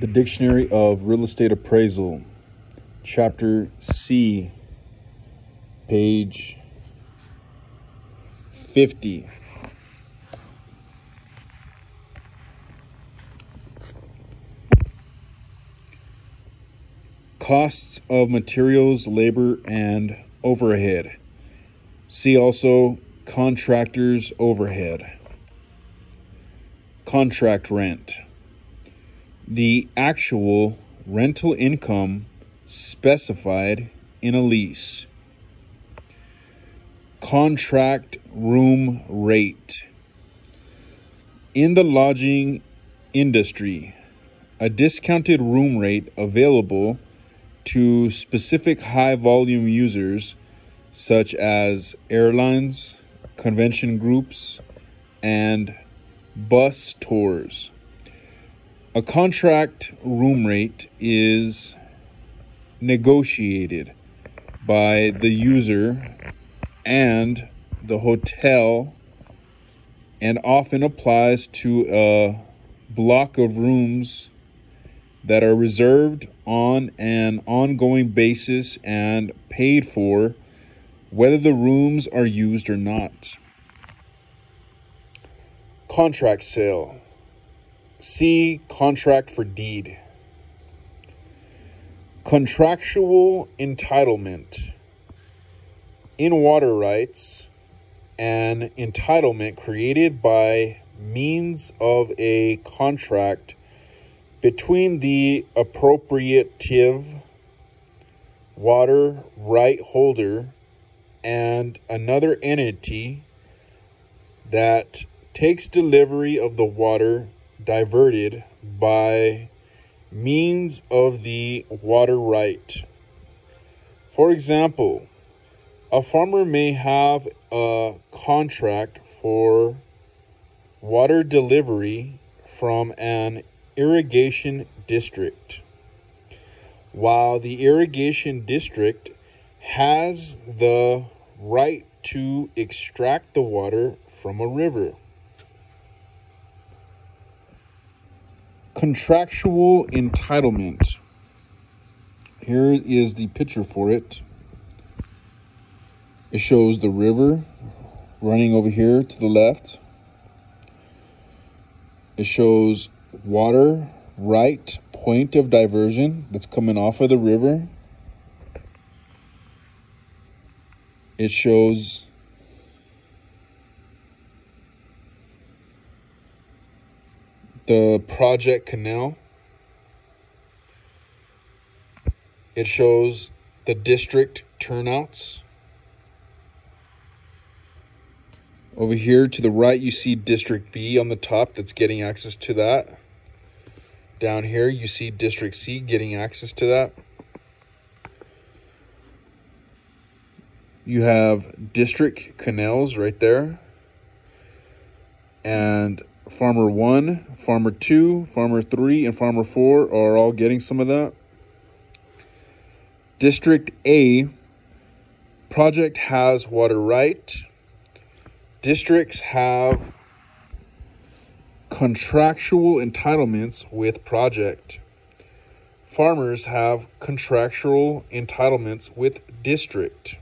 The Dictionary of Real Estate Appraisal, Chapter C, page 50. Costs of materials, labor, and overhead. See also contractors' overhead. Contract rent the actual rental income specified in a lease. Contract room rate. In the lodging industry, a discounted room rate available to specific high volume users such as airlines, convention groups, and bus tours. A contract room rate is negotiated by the user and the hotel and often applies to a block of rooms that are reserved on an ongoing basis and paid for whether the rooms are used or not. Contract sale See contract for deed. Contractual entitlement. In water rights, an entitlement created by means of a contract between the appropriative water right holder and another entity that takes delivery of the water diverted by means of the water right. For example, a farmer may have a contract for water delivery from an irrigation district, while the irrigation district has the right to extract the water from a river. Contractual entitlement. Here is the picture for it. It shows the river running over here to the left. It shows water right point of diversion that's coming off of the river. It shows the project canal. It shows the district turnouts. Over here to the right, you see District B on the top that's getting access to that. Down here, you see District C getting access to that. You have district canals right there. And Farmer 1, Farmer 2, Farmer 3, and Farmer 4 are all getting some of that. District A project has water right. Districts have contractual entitlements with project. Farmers have contractual entitlements with district.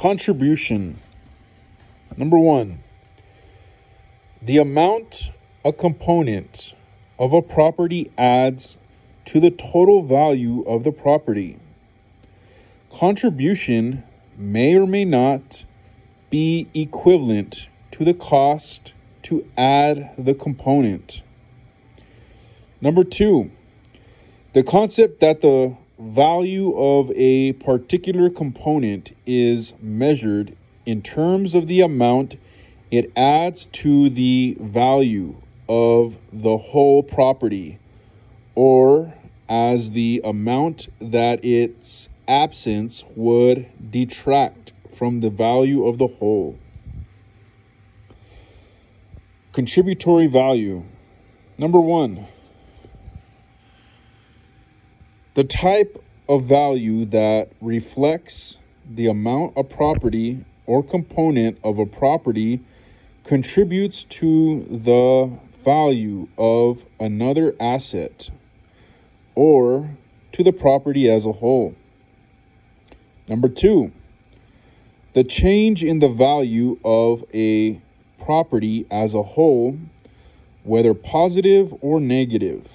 Contribution. Number one, the amount a component of a property adds to the total value of the property. Contribution may or may not be equivalent to the cost to add the component. Number two, the concept that the value of a particular component is measured in terms of the amount it adds to the value of the whole property or as the amount that its absence would detract from the value of the whole. Contributory value. Number one, The type of value that reflects the amount of property or component of a property contributes to the value of another asset or to the property as a whole. Number two, the change in the value of a property as a whole, whether positive or negative,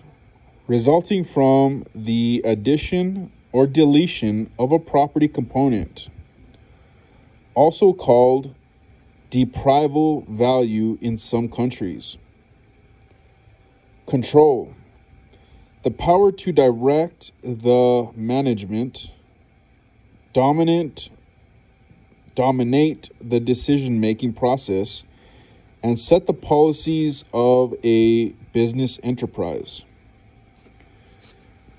resulting from the addition or deletion of a property component, also called deprival value in some countries. Control the power to direct the management, dominant, dominate the decision making process, and set the policies of a business enterprise.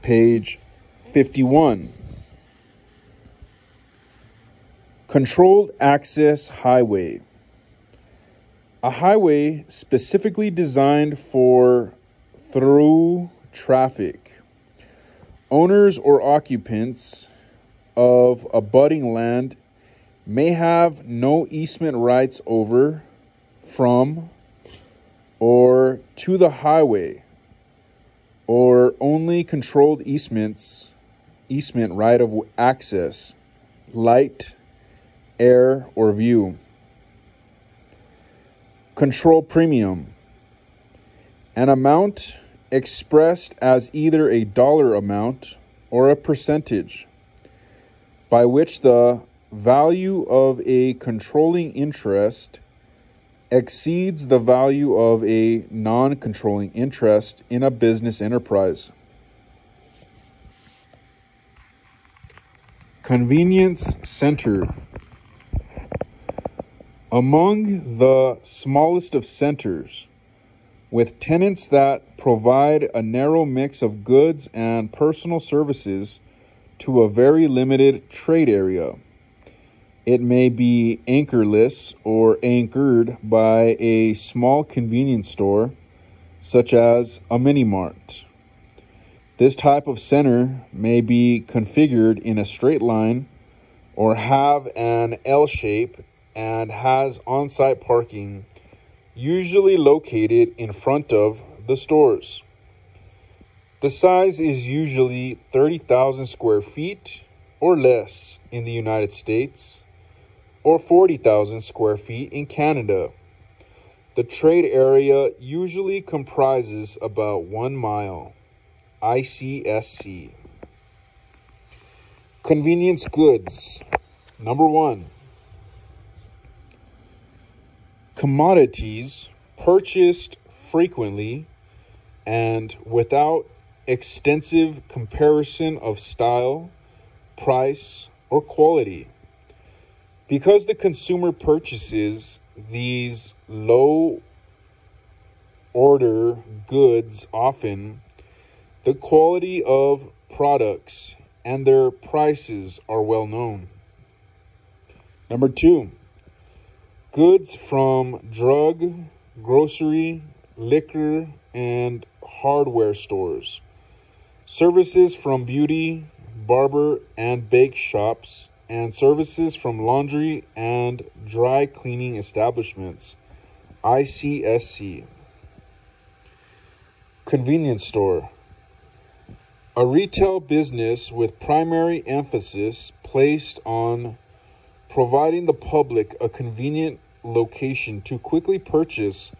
Page 51. Controlled Access Highway. A highway specifically designed for through traffic. Owners or occupants of abutting land may have no easement rights over, from, or to the highway, or only controlled easements, easement right of access, light, air, or view. Control premium. An amount expressed as either a dollar amount or a percentage by which the value of a controlling interest exceeds the value of a non controlling interest in a business enterprise. Convenience Center. Among the smallest of centers, with tenants that provide a narrow mix of goods and personal services to a very limited trade area. It may be anchorless or anchored by a small convenience store, such as a mini mart. This type of center may be configured in a straight line or have an L shape and has on site parking usually located in front of the stores. The size is usually 30,000 square feet or less in the United States or 40,000 square feet in Canada. The trade area usually comprises about one mile. ICSC. Convenience goods. Number one commodities purchased frequently and without extensive comparison of style, price, or quality. Because the consumer purchases these low order goods often, the quality of products and their prices are well known. Number two, goods from drug, grocery, liquor, and hardware stores, services from beauty, barber, and bake shops, and services from laundry and dry cleaning establishments. ICSC. Convenience store. A retail business with primary emphasis placed on providing the public a convenient location to quickly purchase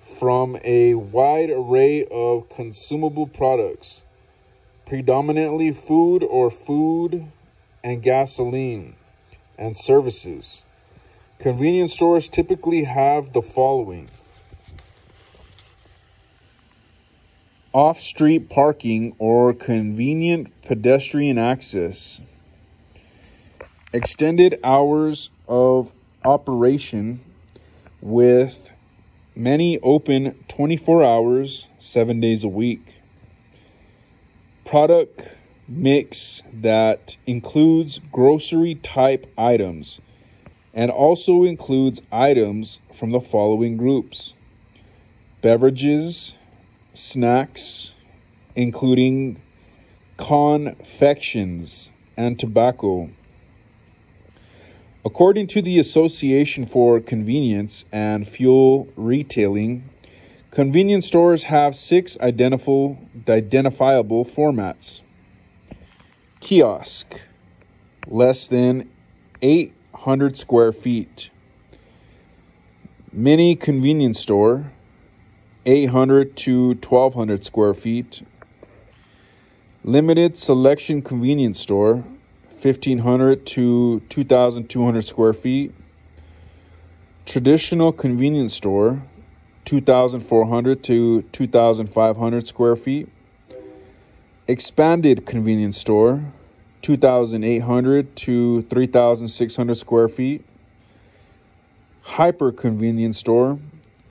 from a wide array of consumable products, predominantly food or food and gasoline and services. Convenience stores typically have the following off street parking or convenient pedestrian access, extended hours of operation with many open 24 hours, seven days a week. Product mix that includes grocery type items and also includes items from the following groups beverages, snacks, including confections, and tobacco. According to the Association for Convenience and Fuel Retailing, convenience stores have six identifiable, identifiable formats kiosk, less than 800 square feet, mini convenience store, 800 to 1200 square feet, limited selection convenience store, 1500 to 2200 square feet. Traditional convenience store, 2400 to 2500 square feet. Expanded convenience store, 2800 to 3600 square feet. Hyper convenience store,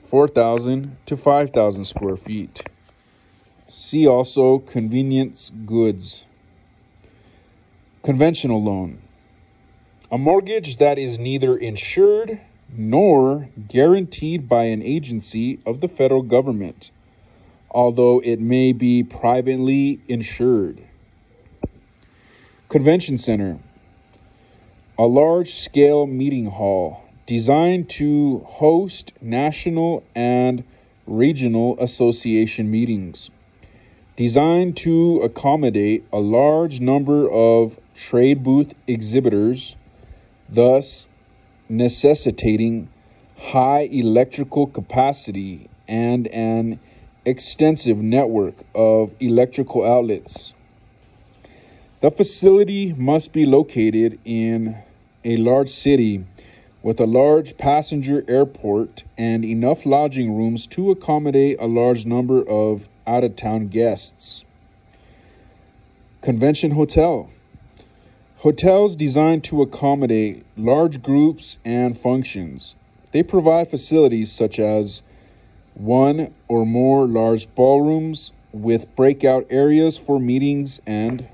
4000 to 5000 square feet. See also convenience goods. Conventional loan. A mortgage that is neither insured nor guaranteed by an agency of the federal government, although it may be privately insured. Convention Center. A large scale meeting hall designed to host national and regional association meetings. Designed to accommodate a large number of trade booth exhibitors, thus necessitating high electrical capacity and an extensive network of electrical outlets. The facility must be located in a large city with a large passenger airport and enough lodging rooms to accommodate a large number of out of town guests. Convention Hotel Hotels designed to accommodate large groups and functions. They provide facilities such as one or more large ballrooms with breakout areas for meetings and